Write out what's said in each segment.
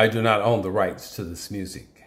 I do not own the rights to this music.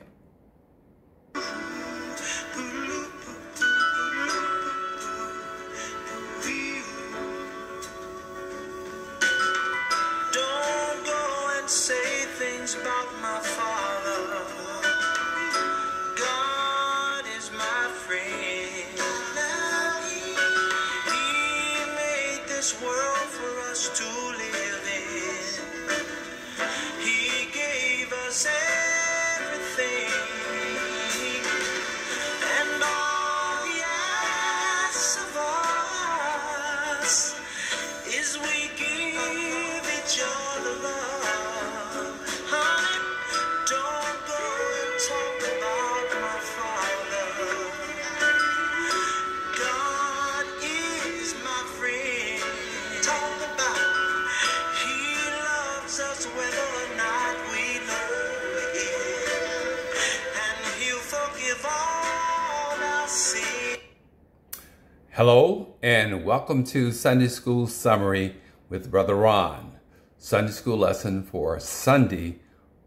Hello, and welcome to Sunday School Summary with Brother Ron. Sunday School lesson for Sunday,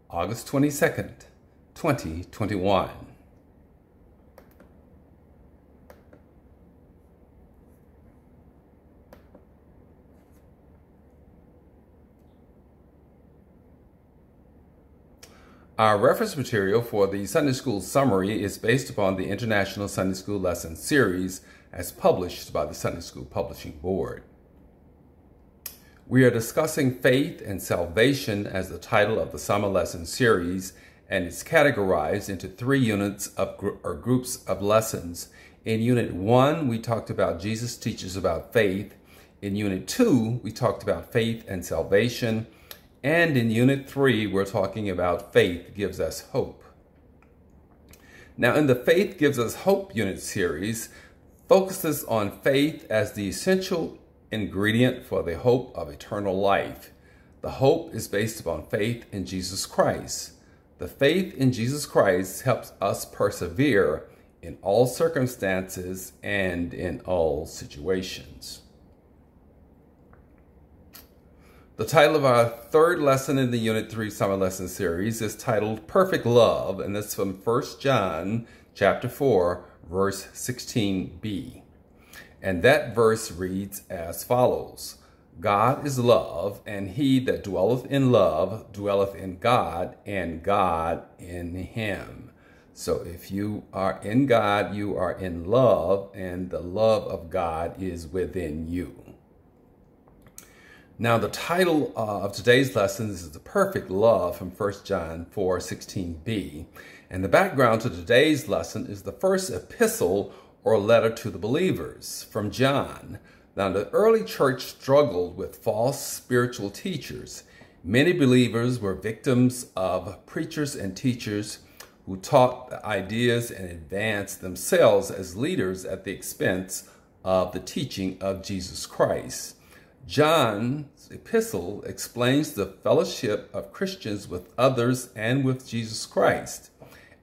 August 22nd, 2021. Our reference material for the Sunday School Summary is based upon the International Sunday School Lesson Series as published by the Sunday School Publishing Board. We are discussing faith and salvation as the title of the summer lesson series, and it's categorized into three units of gr- or groups of lessons. In Unit 1, we talked about Jesus teaches about faith. In Unit 2, we talked about faith and salvation. And in Unit 3, we're talking about faith gives us hope. Now, in the Faith Gives Us Hope unit series, focuses on faith as the essential ingredient for the hope of eternal life. The hope is based upon faith in Jesus Christ. The faith in Jesus Christ helps us persevere in all circumstances and in all situations. The title of our third lesson in the Unit 3 Summer Lesson Series is titled Perfect Love, and it's from 1 John chapter 4, verse 16b. And that verse reads as follows God is love, and he that dwelleth in love dwelleth in God, and God in him. So if you are in God, you are in love, and the love of God is within you. Now, the title uh, of today's lesson is The Perfect Love from 1 John 4 16b. And the background to today's lesson is the first epistle or letter to the believers from John. Now, the early church struggled with false spiritual teachers. Many believers were victims of preachers and teachers who taught ideas and advanced themselves as leaders at the expense of the teaching of Jesus Christ. John's epistle explains the fellowship of Christians with others and with Jesus Christ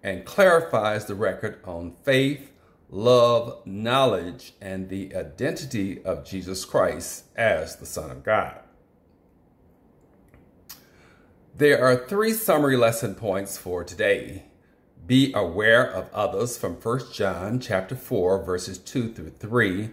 and clarifies the record on faith, love, knowledge, and the identity of Jesus Christ as the Son of God. There are three summary lesson points for today. Be aware of others from 1 John chapter 4 verses 2 through 3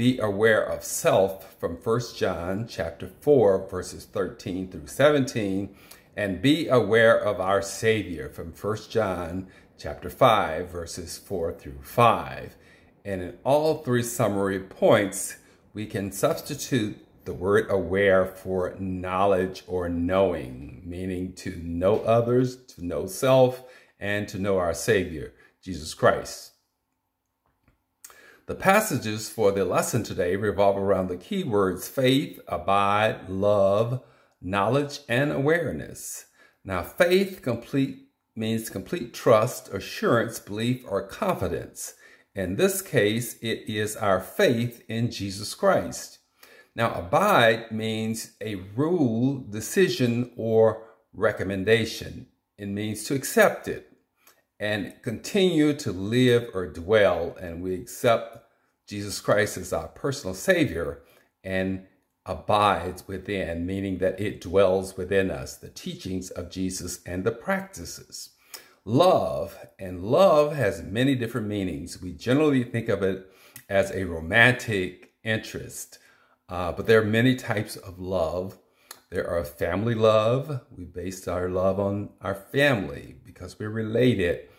be aware of self from 1 John chapter 4 verses 13 through 17 and be aware of our savior from 1 John chapter 5 verses 4 through 5 and in all three summary points we can substitute the word aware for knowledge or knowing meaning to know others to know self and to know our savior Jesus Christ the passages for the lesson today revolve around the keywords faith, abide, love, knowledge, and awareness. Now, faith complete means complete trust, assurance, belief, or confidence. In this case, it is our faith in Jesus Christ. Now, abide means a rule, decision, or recommendation. It means to accept it and continue to live or dwell, and we accept Jesus Christ as our personal Savior, and abides within, meaning that it dwells within us, the teachings of Jesus and the practices. Love, and love has many different meanings. We generally think of it as a romantic interest, uh, but there are many types of love. There are family love. We base our love on our family because we're related.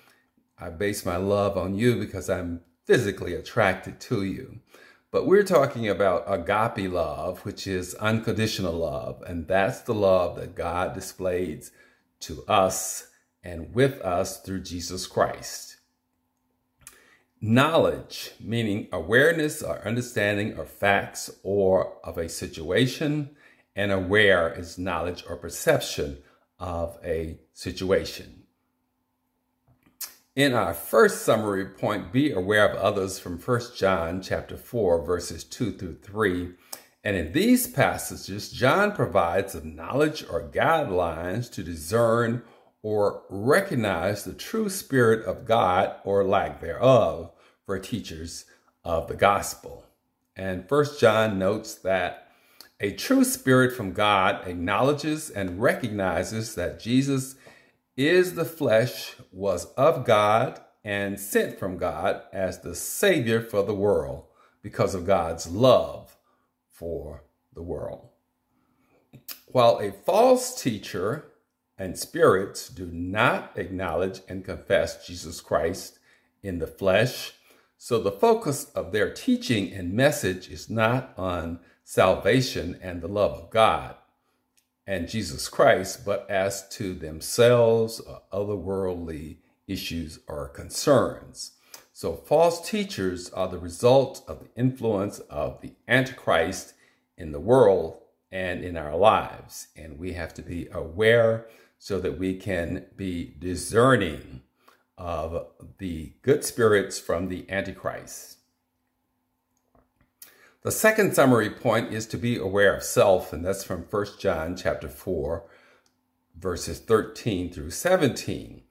I base my love on you because I'm physically attracted to you. But we're talking about agape love, which is unconditional love. And that's the love that God displays to us and with us through Jesus Christ. Knowledge, meaning awareness or understanding of facts or of a situation, and aware is knowledge or perception of a situation. In our first summary point, be aware of others from 1 John chapter 4, verses 2 through 3. And in these passages, John provides some knowledge or guidelines to discern or recognize the true spirit of God or lack thereof for teachers of the gospel. And First John notes that a true spirit from God acknowledges and recognizes that Jesus is the flesh, was of God, and sent from God as the Savior for the world because of God's love for the world. While a false teacher and spirits do not acknowledge and confess Jesus Christ in the flesh, so the focus of their teaching and message is not on salvation and the love of God, and Jesus Christ, but as to themselves or otherworldly issues or concerns. So false teachers are the result of the influence of the Antichrist in the world and in our lives. And we have to be aware so that we can be discerning of the good spirits from the Antichrist. The second summary point is to be aware of self, and that's from 1 John chapter 4, verses 13 through 17.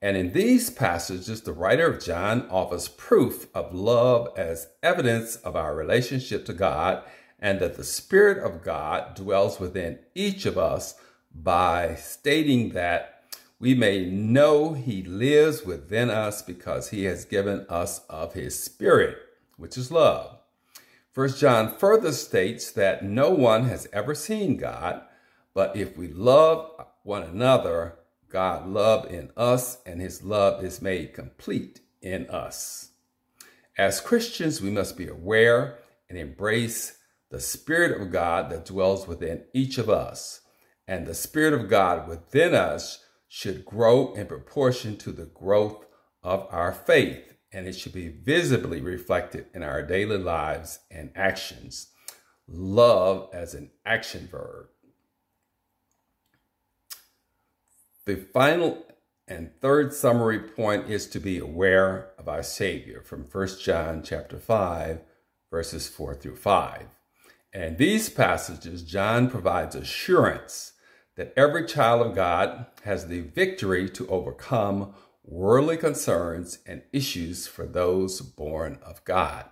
And in these passages, the writer of John offers proof of love as evidence of our relationship to God and that the Spirit of God dwells within each of us by stating that we may know he lives within us because he has given us of his Spirit, which is love. First John further states that no one has ever seen God, but if we love one another, God loved in us and his love is made complete in us. As Christians, we must be aware and embrace the Spirit of God that dwells within each of us. And the Spirit of God within us should grow in proportion to the growth of our faith and it should be visibly reflected in our daily lives and actions. Love as an action verb. The final and third summary point is to be aware of our Savior from 1 John chapter 5, verses 4 through 5. And in these passages, John provides assurance that every child of God has the victory to overcome worldly concerns and issues for those born of God.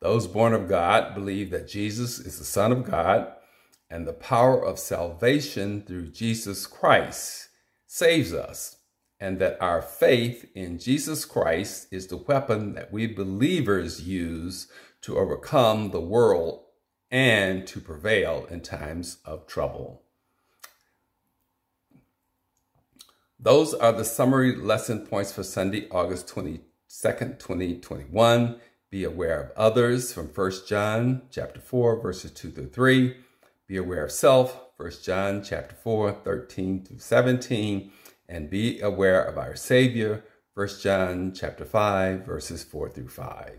Those born of God believe that Jesus is the Son of God and the power of salvation through Jesus Christ saves us, and that our faith in Jesus Christ is the weapon that we believers use to overcome the world and to prevail in times of trouble. Those are the summary lesson points for Sunday, August 22nd, 2021. Be aware of others from 1 John chapter 4, verses 2 through 3. Be aware of self, 1 John chapter 4, 13 through 17. And be aware of our Savior, 1 John chapter 5, verses 4 through 5.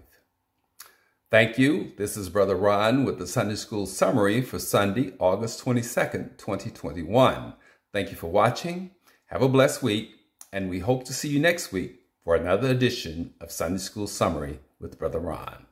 Thank you. This is Brother Ron with the Sunday School Summary for Sunday, August 22nd, 2021. Thank you for watching. Have a blessed week, and we hope to see you next week for another edition of Sunday School Summary with Brother Ron.